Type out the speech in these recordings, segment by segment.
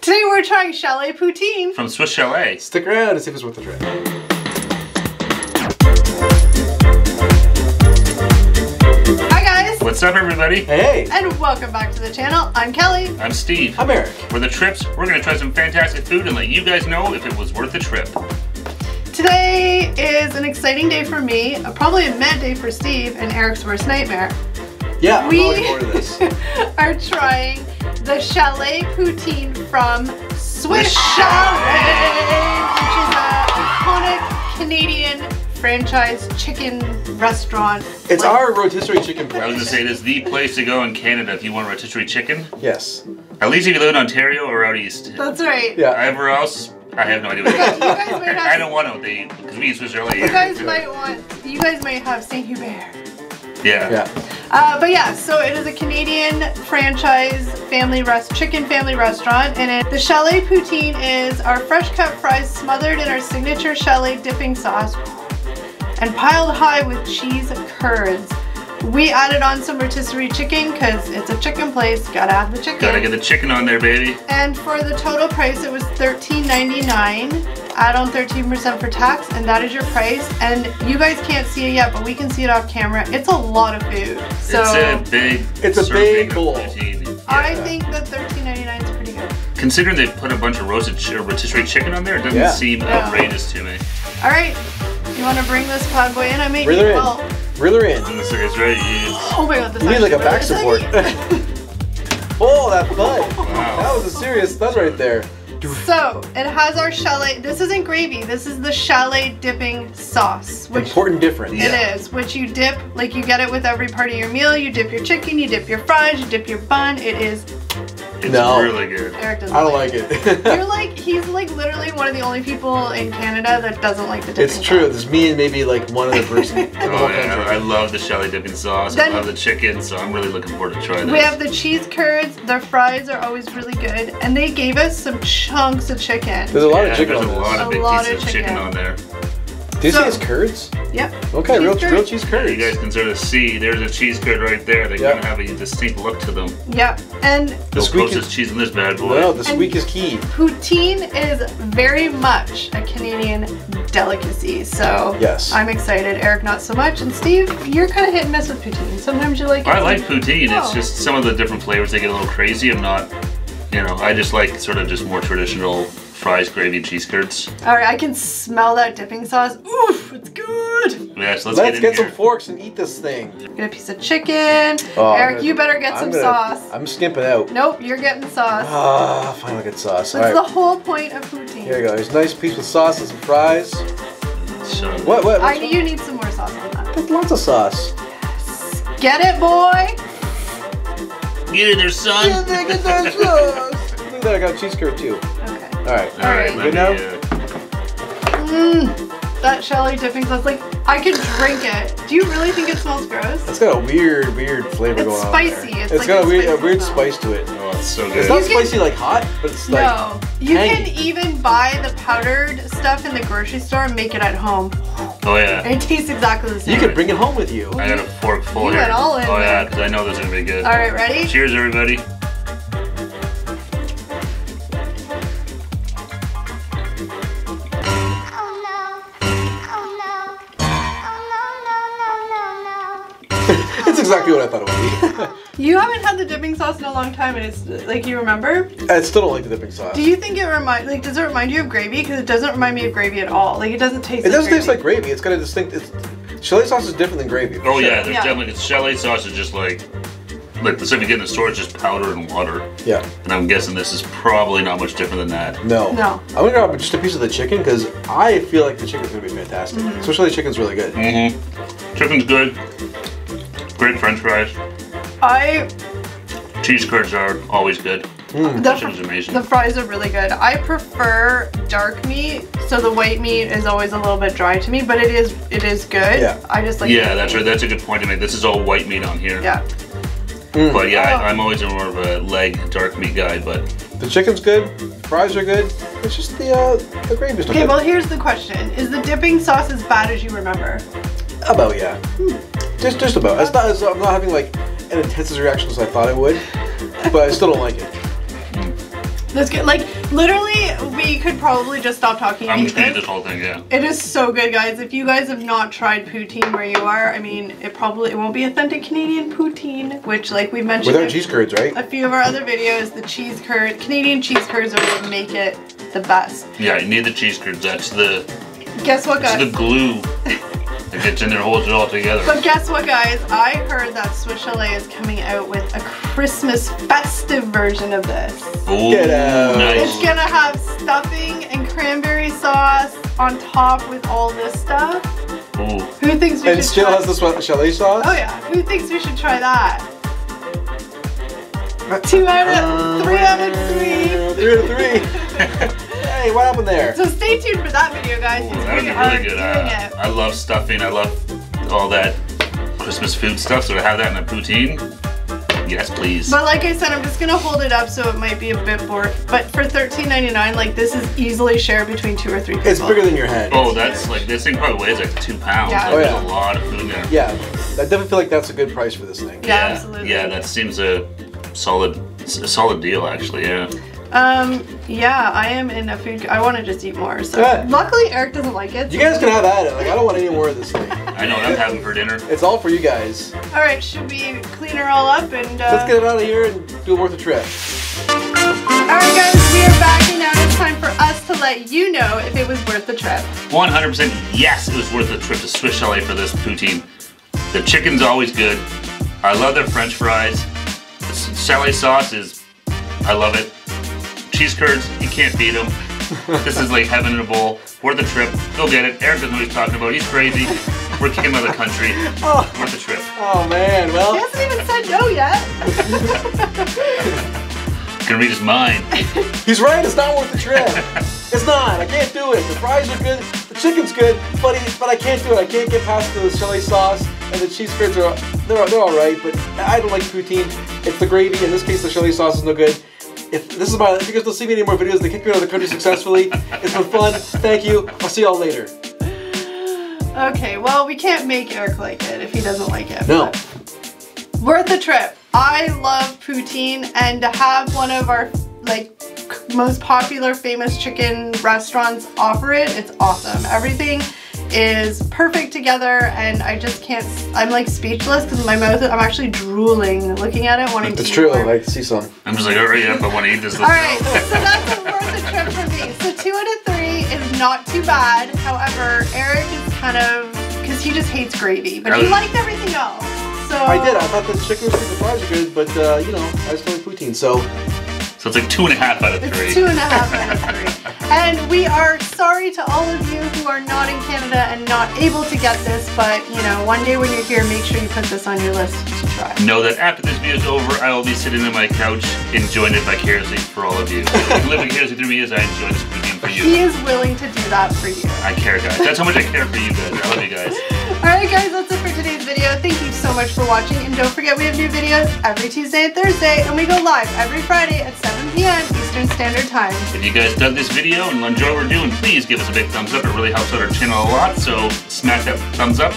Today we're trying chalet poutine. from Swiss Chalet. Stick around and see if it's worth the trip. Hi guys, What's up, everybody? Hey, and welcome back to the channel. I'm Kelly. I'm Steve. I'm Eric. For the trips, we're gonna try some fantastic food and let you guys know if it was worth the trip. Today is an exciting day for me, probably a mad day for Steve and Eric's worst nightmare. Yeah, I'm We- looking forward to this. are trying the chalet poutine from Swiss Swiss Chalet, which is an iconic Canadian franchise chicken restaurant. It's Like, our rotisserie chicken I was gonna say it is the place to go in Canada if you want rotisserie chicken. Yes. At least if you live in Ontario or out east. That's right. Yeah. Everywhere else, I have no idea what You they guys, eat. you guys might I don't want to they eat because we eat Swiss Chalet. You guys might want. You guys might have Saint Hubert. Yeah. Yeah. Uh, but yeah, so it is a Canadian franchise family rest chicken family restaurant, and it, the chalet poutine is our fresh cut fries smothered in our signature chalet dipping sauce and piled high with cheese curds. We added on some rotisserie chicken because it's a chicken place. Gotta have the chicken. Gotta get the chicken on there, baby. And for the total price, it was $13.99. Add on 13% for tax, and that is your price. And you guys can't see it yet, but we can see it off camera. It's a lot of food. So it's a big. It's a big bowl. poutine. I think that $13.99 is pretty good. Considering they put a bunch of roasted ch- uh, rotisserie chicken on there, it doesn't Yeah. seem Yeah. outrageous to me. All right, you want to bring this bad boy in? I may Reel need her help. Reel her in. And this is right. It's, Oh my god, this You need like a actually back support. oh, that thud. That was a serious thud right there. So it has our chalet. This isn't gravy. This is the chalet dipping sauce, which Important difference. Yeah. It is, which you dip, like you get it with every part of your meal. You dip your chicken, you dip your fries, you dip your bun. It is, It's No. really good. Eric doesn't I don't like it. You're like, he's like literally one of the only people in Canada that doesn't like the dipping it's true. sauce. There's me and maybe like one other person in the Oh whole yeah, country. I love the chalet dipping sauce. Then- I love the chicken, so I'm really looking forward to trying this. We have the cheese curds. Their fries are always really good, and they gave us some chunks of chicken. There's a lot yeah, of chicken there's a lot of A big lot pieces of of chicken. chicken. on there. Do you So- say it's curds? Yep. Okay, Cheese real, curds. real cheese curds. You guys can sort of see there's a cheese curd right there. They Yeah. kind of have a distinct look to them. Yep. And They'll squeak post is- cheese in this bad boy. No, the squeak is key. poutine is very much a Canadian delicacy. So Yes. I'm excited. Eric, not so much. And Steve, you're kind of hit and miss with poutine. Sometimes you like it. I like poutine. It's Oh. just some of the different flavors they get a little crazy. I'm not, you know, I just like sort of just more traditional fries, gravy, cheese curds. All right, I can smell that dipping sauce. Oof, it's good. Yeah, so let's, Let's get get in some forks and eat this thing. Get a piece of chicken. Oh, Eric, gonna- you better get some I'm gonna- sauce. I'm skimping out. Nope, you're getting sauce. Ah, finally get sauce. All That's right. the whole point of poutine. Here you go. There's a nice piece with sauce and some fries. So, What? What? I what's you need some more sauce on that. There's lots of sauce. Yes. Get it, boy. Get in there, son. Look at that, I got cheese curd too. Okay. All right. All right, Alright. let Good now? uh, Mmm, that chalet dipping sauce. Like, I could drink it. Do you really think it smells gross? It's got a weird, weird flavor It's going on. spicy. there. It's it's like got a a weird, a weird spice to it. oh, it's so good. It's not You can- spicy like hot, but it's like no. You can even buy the powdered stuff in the grocery store and make it at home. Oh yeah. And it tastes exactly the same. you could bring it home with you. I got a fork full You here. went all in oh yeah, there. because I know this is gonna be good. All right, ready? Cheers, everybody. Exactly what I thought it would You haven't had the dipping sauce in a long time, and it's like you remember. I still don't like the dipping sauce. Do you think it remind like does it remind you of gravy? Because it doesn't remind me of gravy at all. Like it doesn't taste. Like it doesn't like taste like gravy. It's got a distinct. It's, chalet sauce is different than gravy. Oh sure. yeah, there's Yeah. definitely it's chalet sauce is just like like the stuff you get in the store is just powder and water. Yeah. And I'm guessing this is probably not much different than that. No. No. I'm gonna grab just a piece of the chicken because I feel like the chicken's gonna be fantastic. Mm-hmm. Especially the chicken's really good. Mm-hmm. Chicken's good. Great French fries. I Cheese curds are always good. Mm. the, Chicken's amazing. the fries are really good. I prefer dark meat, so the white meat is always a little bit dry to me, but it is it is good. Yeah. I just like. yeah, that's right. That's a good point to make. This is all white meat on here. Yeah. Mm. But yeah, Oh. I, I'm always more of a leg dark meat guy. But The chicken's good. Fries are good. It's just the uh, the gravy's not Okay, good. well here's the question: Is the dipping sauce as bad as you remember? About yeah. Just just about. It's not. It's, I'm not having like an intense reaction as I thought I would, but I still don't like it. That's good. Like literally, we could probably just stop talking. and I'm just gonna eat this. this whole thing, yeah. It is so good, guys. If you guys have not tried poutine where you are, I mean, it probably it won't be authentic Canadian poutine, which, like we mentioned, With our cheese curds, right? a few of our other videos, the cheese curd, Canadian cheese curds are what make it the best. Yeah, you need the cheese curds. That's the Guess what, that's guys? the glue that gets in there, holds it all together. But guess what, guys? I heard that Swiss Chalet is coming out with a Christmas festive version of this. Ooh, Get out. nice. It's gonna have stuffing and cranberry sauce on top with all this stuff. Ooh. Who thinks we And should still try? has this one chalet sauce. Oh yeah, who thinks we should try that? Two out of uh, three out of three. Three out of three. hey, what happened there? So stay tuned for that video, guys. Ooh, because that would we be really good. doing Uh, it. I love stuffing. I love all that Christmas food stuff. So to have that in a poutine, yes, please. But like I said, I'm just gonna hold it up so it might be a bit bored. But for $13.99, like this is easily shared between two or three people. It's bigger than your head. Oh, that's like this thing probably weighs like two pounds. Yeah. Like, Oh, there's a lot of food there. Yeah, I definitely feel like that's a good price for this thing. Yeah, absolutely. Yeah, that seems a solid, a solid deal actually. Yeah. Um, yeah, I am in a food. I want to just eat more. So Yeah. luckily, Eric doesn't like it. You guys can have at it. Like I don't want any more of this thing. I know what I'm having for dinner. It's all for you guys. All right, should we clean her all up and? Uh... Let's get it out of here and do it worth a trip. All right, guys, we are back, and now it's time for us to let you know if it was worth the trip. 100% yes, it was worth the trip to Swiss Chalet for this poutine. The chicken's always good. I love their French fries. The chalet sauce is, I love it. Cheese curds, you can't beat them. this is like heaven in a bowl. Worth the trip. Go get it. Eric doesn't know what he's talking about. He's crazy. We're kicking him out of the country. Oh, Worth the trip. oh man. Well. He hasn't even said no yet. Gonna read his mind. he's right. It's not worth the trip. It's not. I can't do it. The fries are good. The chicken's good, but he, but I can't do it. I can't get past the chalet sauce and the cheese curds are they're they're all right, but I don't like poutine. It's the gravy. In this case, the chalet sauce is no good. If this is my, if you guys don't see me any more videos, they kicked me out of the country successfully. It's been fun. Thank you. I'll see y'all later. Okay, well, we can't make Eric like it if he doesn't like it. No. Worth the trip. I love poutine, and to have one of our like most popular famous chicken restaurants offer it, it's awesome. Everything is perfect together, and I just can't. I'm like speechless because my mouth. I'm actually drooling looking at it, wanting to. It's eat true. more. I like see some. I'm just like, alright, yep, I want to eat this. All right, so that's worth the trip for me. So two out of three is not too bad. However, Eric is kind of because he just hates gravy, but he Oh. liked everything else. So I did. I thought the chicken was good, the fries are good, but uh, you know, I was telling poutine. So So it's like two and a half out of three. It's two and a half out of three. And we are sorry to all of you who are not in Canada and not able to get this, but you know, one day when you're here, make sure you put this on your list to try. Know that after this video is over, I will be sitting on my couch enjoying it vicariously for all of you. You can vicariously through me as I enjoy this for He is willing to do that for you. I care, guys. That's how much I care for you guys. I love you guys. Alright guys, that's it for today's video. Thank you so much for watching and don't forget we have new videos every Tuesday and Thursday and we go live every Friday at 7 p.m. Eastern Standard Time. If you guys dug this video and enjoy what we're doing, please give us a big thumbs up. It really helps out our channel a lot. So smack that thumbs up.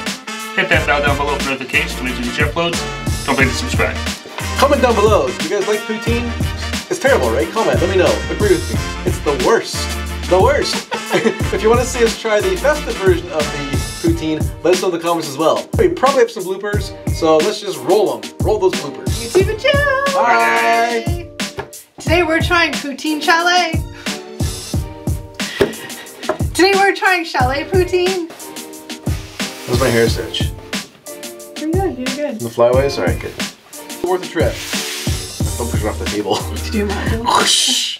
Hit that bell down below for notifications to make sure future uploads. Don't forget to subscribe. comment down below. Do you guys like poutine? It's terrible, right? Comment. Let me know. Agree with me. It's the worst. The worst. if you want to see us try the festive version of the poutine, let us know in the comments as well. We probably have some bloopers, so let's just roll them. Roll those bloopers. YouTube and chill! Bye. Today we're trying poutine chalet. Today we're trying chalet poutine. How's my hair stitch? Pretty good, you're good. The flyaways? Alright, good. Worth a trip. Don't push it off the table. Could you? Whoosh.